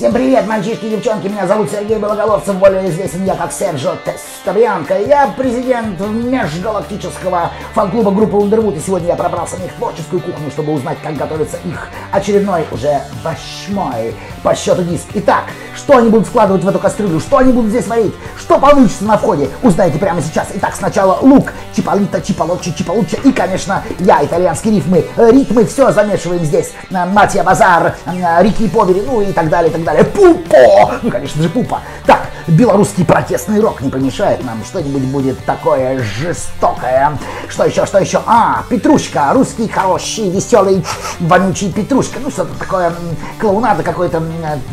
Всем привет, мальчишки и девчонки, меня зовут Сергей Белоголовцев, более известен я как Серджо Тестовьянко. Я президент межгалактического фан-клуба группы Underwood, и сегодня я пробрался на их творческую кухню, чтобы узнать, как готовится их очередной, уже восьмой по счету диск. Итак, что они будут складывать в эту кастрюлю, что они будут здесь варить, что получится на входе, узнаете прямо сейчас. Итак, сначала лук, чиполита, чиполочи, чиполучча и, конечно, я, итальянские рифмы, ритмы, все замешиваем здесь. Матья Базар, Рики Повери, ну и так далее, и так далее далее. Пупо! Ну, конечно же, пупа. Так, белорусский протестный рок не помешает нам. Что-нибудь будет такое жестокое. Что еще, что еще? А, Петрушка. Русский хороший, веселый, вонючий Петрушка. Ну, что-то такое клоунада, какой-то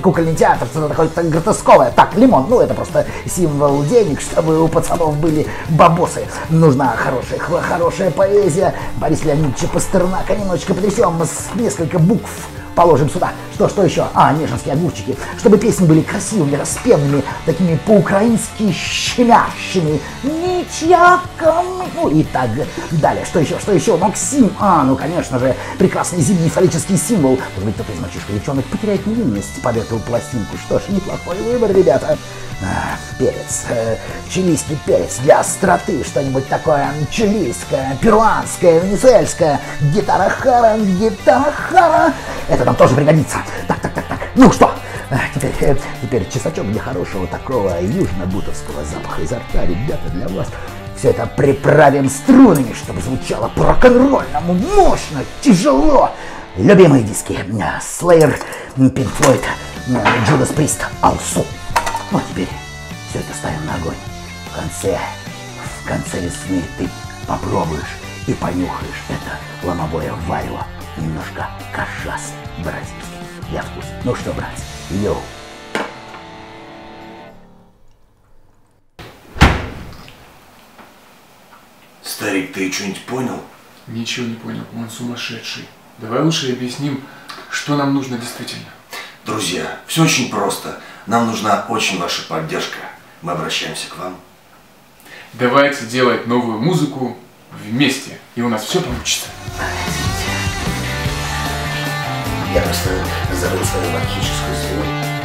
кукольный театр, что-то такое гротесковое. Так, лимон. Ну, это просто символ денег, чтобы у пацанов были бабосы. Нужна хорошая, хорошая поэзия. Борис Леонидовича Пастернака немножечко потрясем с несколько букв положим сюда. Что, что еще? А, неженские огурчики. Чтобы песни были красивыми, распевными, такими по-украински щемящими. Ничьяками. Ну и так далее. Что еще, что еще? Максим. А, ну, конечно же, прекрасный зимний фаллический символ. Может быть, кто-то из мальчишек и девчонок потеряет невинность под эту пластинку. Что ж, неплохой выбор, ребята. Перец, э, чилийский перец для остроты, что-нибудь такое чилийское, перуанское, венесуэльское, гитара хара, гитара хара. Это нам тоже пригодится. Так, так, так, так. Ну что, теперь, э, теперь чесночок для хорошего такого южно-бутовского запаха изо рта, ребята, для вас. Все это приправим струнами, чтобы звучало по-рок-н-ролльному, мощно, тяжело. Любимые диски. Slayer, Pink Floyd, Judas Priest, Алсу. Ну а теперь все это ставим на огонь. В конце, в конце весны ты попробуешь и понюхаешь это ломовое варево. Немножко кашас бразильский для вкуса. Ну что, братцы, йоу. Старик, ты что-нибудь понял? Ничего не понял, он сумасшедший. Давай лучше объясним, что нам нужно действительно. Друзья, все очень просто. Нам нужна очень ваша поддержка. Мы обращаемся к вам. Давайте делать новую музыку вместе, и у нас все получится. Я просто забыл свою логическую звук.